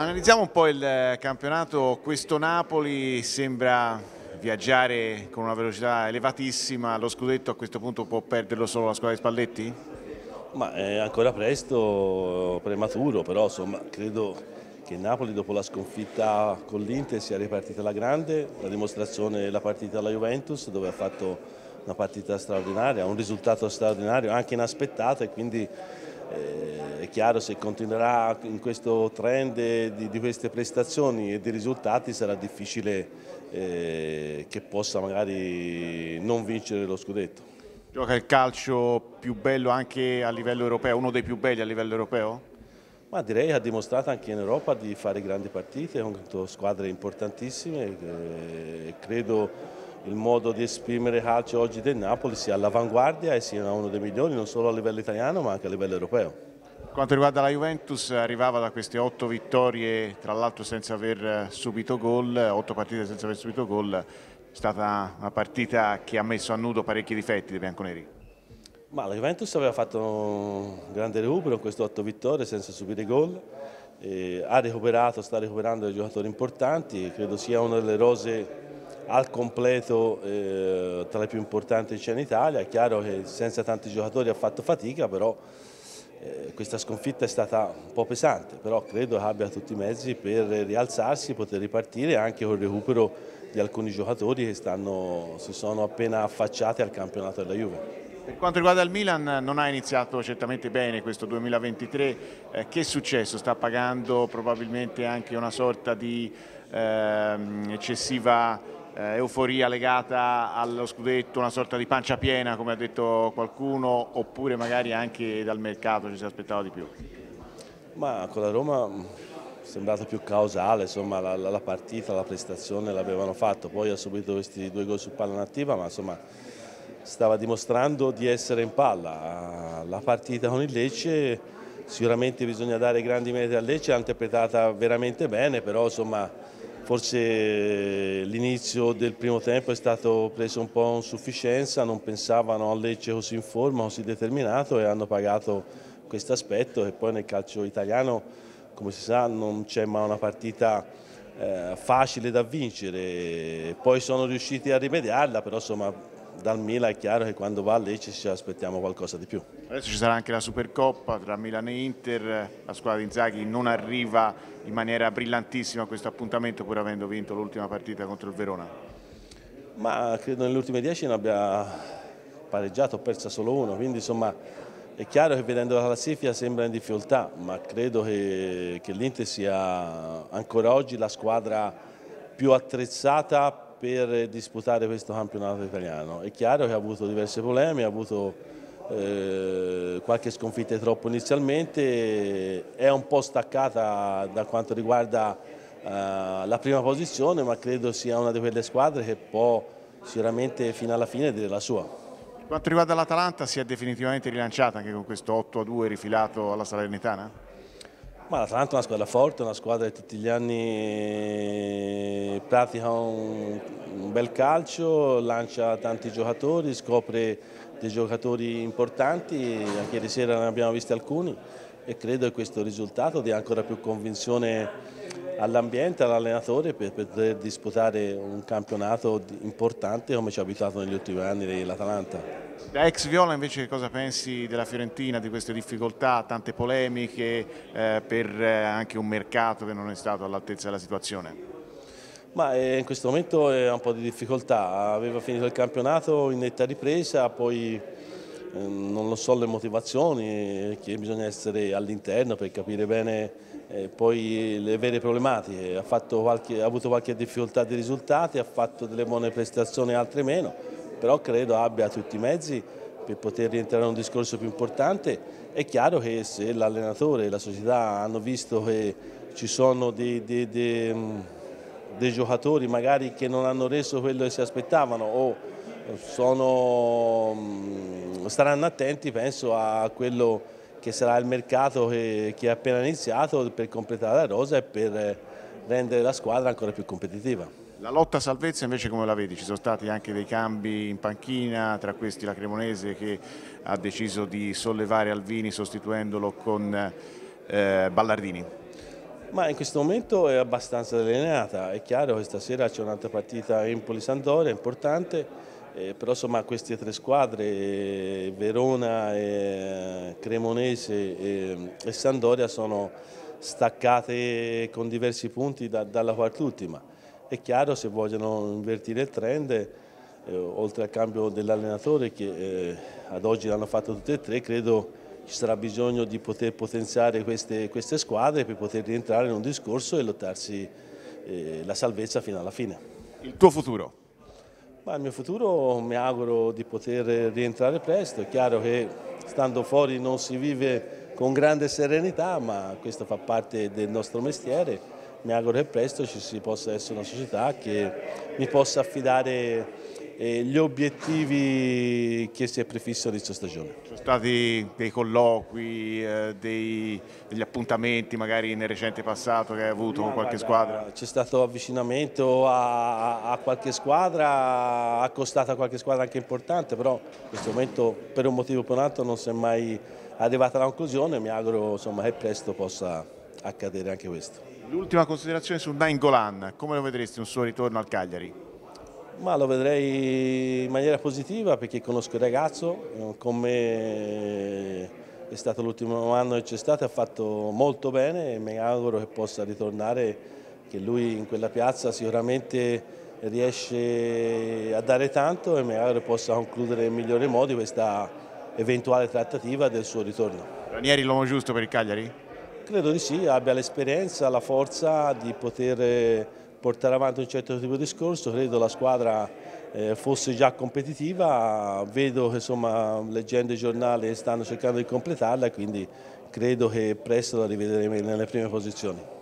Analizziamo un po' il campionato, questo Napoli sembra viaggiare con una velocità elevatissima, lo scudetto a questo punto può perderlo solo la squadra di Spalletti? Ma è ancora presto, prematuro, però insomma credo che Napoli dopo la sconfitta con l'Inter sia ripartita alla grande, la dimostrazione è la partita alla Juventus dove ha fatto una partita straordinaria, un risultato straordinario anche inaspettato e quindi eh, è chiaro se continuerà in questo trend di, di, queste prestazioni e di risultati sarà difficile eh, che possa magari non vincere lo scudetto. Gioca il calcio più bello anche a livello europeo, uno dei più belli a livello europeo? Ma direi che ha dimostrato anche in Europa di fare grandi partite contro squadre importantissime e credo il modo di esprimere calcio oggi del Napoli sia all'avanguardia e sia uno dei migliori non solo a livello italiano ma anche a livello europeo. Quanto riguarda la Juventus arrivava da queste otto vittorie tra l'altro senza aver subito gol, otto partite senza aver subito gol, è stata una partita che ha messo a nudo parecchi difetti dei bianconeri. Ma la Juventus aveva fatto un grande recupero in queste otto vittorie senza subire gol, ha recuperato, sta recuperando dei giocatori importanti, credo sia una delle rose al completo eh, tra le più importanti che c'è in Italia, è chiaro che senza tanti giocatori ha fatto fatica, però eh, questa sconfitta è stata un po' pesante, però credo che abbia tutti i mezzi per rialzarsi, poter ripartire anche con il recupero di alcuni giocatori che stanno, si sono appena affacciati al campionato della Juve. Per quanto riguarda il Milan non ha iniziato certamente bene questo 2023, eh, che è successo? Sta pagando probabilmente anche una sorta di eh, eccessiva eh, euforia legata allo scudetto, una sorta di pancia piena come ha detto qualcuno oppure magari anche dal mercato ci si aspettava di più? Ma con la Roma è sembrato più causale, insomma la, la, la partita, la prestazione l'avevano fatto, poi ha subito questi due gol su palla nativa ma insomma stava dimostrando di essere in palla. La partita con il Lecce sicuramente bisogna dare grandi meriti al Lecce, l'ha interpretata veramente bene, però insomma Forse l'inizio del primo tempo è stato preso un po' in sufficienza, non pensavano a Lecce così in forma, così determinato e hanno pagato questo aspetto e poi nel calcio italiano, come si sa, non c'è mai una partita eh, facile da vincere, poi sono riusciti a rimediarla, però insomma dal Milan è chiaro che quando va a Lecce ci aspettiamo qualcosa di più. Adesso ci sarà anche la Supercoppa tra Milan e Inter, la squadra di Inzaghi non arriva in maniera brillantissima a questo appuntamento pur avendo vinto l'ultima partita contro il Verona. Ma credo nelle ultime dieci ne abbia pareggiato o persa solo uno, quindi insomma è chiaro che vedendo la classifica sembra in difficoltà, ma credo che, che l'Inter sia ancora oggi la squadra più attrezzata per disputare questo campionato italiano. È chiaro che ha avuto diversi problemi, ha avuto eh, qualche sconfitta troppo inizialmente, è un po' staccata da quanto riguarda eh, la prima posizione, ma credo sia una di quelle squadre che può sicuramente fino alla fine dire la sua. Per quanto riguarda l'Atalanta si è definitivamente rilanciata anche con questo 8-2 rifilato alla Salernitana? Ma l'Atalanta è una squadra forte, una squadra che tutti gli anni pratica un, un bel calcio, lancia tanti giocatori, scopre dei giocatori importanti, anche ieri sera ne abbiamo visti alcuni e credo che questo risultato dia ancora più convinzione all'ambiente, all'allenatore per poter disputare un campionato importante come ci ha abituato negli ultimi anni l'Atalanta. Da ex Viola invece cosa pensi della Fiorentina, di queste difficoltà, tante polemiche eh, per eh, anche un mercato che non è stato all'altezza della situazione? Ma eh, in questo momento è un po' di difficoltà, aveva finito il campionato in netta ripresa, poi non lo so le motivazioni, che bisogna essere all'interno per capire bene eh, poi le vere problematiche, ha, qualche, ha avuto qualche difficoltà di risultati, ha fatto delle buone prestazioni, altre meno, però credo abbia tutti i mezzi per poter rientrare in un discorso più importante. È chiaro che se l'allenatore e la società hanno visto che ci sono dei, dei, dei, dei, giocatori magari che non hanno reso quello che si aspettavano o sono, staranno attenti penso a quello che sarà il mercato che, che è appena iniziato per completare la rosa e per rendere la squadra ancora più competitiva. La lotta salvezza invece come la vedi? Ci sono stati anche dei cambi in panchina, tra questi la Cremonese che ha deciso di sollevare Alvini sostituendolo con eh, Ballardini. Ma in questo momento è abbastanza delineata, è chiaro che stasera c'è un'altra partita Empoli-Sandoria importante, eh, però insomma queste tre squadre, Verona, e Cremonese e, e Sandoria, sono staccate con diversi punti da, dalla quart'ultima. È chiaro se vogliono invertire il trend, eh, oltre al cambio dell'allenatore che eh, ad oggi l'hanno fatto tutte e tre, credo ci sarà bisogno di poter potenziare queste, queste squadre per poter rientrare in un discorso e lottarsi eh, la salvezza fino alla fine. Il tuo futuro? Ma il mio futuro mi auguro di poter rientrare presto, è chiaro che stando fuori non si vive con grande serenità, ma questo fa parte del nostro mestiere, mi auguro che presto ci possa essere una società che mi possa affidare gli obiettivi che si è prefisso inizio stagione. Ci sono stati dei colloqui, eh, dei, degli appuntamenti magari nel recente passato che hai avuto no, con qualche guarda, squadra? C'è stato avvicinamento a, a, qualche squadra, accostata a qualche squadra anche importante, però in questo momento per un motivo o per un altro non si è mai arrivata alla conclusione, mi auguro insomma, che presto possa accadere anche questo. L'ultima considerazione su Nainggolan, come lo vedresti un suo ritorno al Cagliari? Ma lo vedrei in maniera positiva perché conosco il ragazzo, con me è stato l'ultimo anno che c'è stato, ha fatto molto bene e mi auguro che possa ritornare, che lui in quella piazza sicuramente riesce a dare tanto e mi auguro che possa concludere in migliori modi questa eventuale trattativa del suo ritorno. Ranieri l'uomo giusto per il Cagliari? Credo di sì, abbia l'esperienza, la forza di poter portare avanti un certo tipo di discorso, credo la squadra eh, fosse già competitiva, vedo che leggendo i giornali stanno cercando di completarla, quindi credo che presto la rivedremo nelle prime posizioni.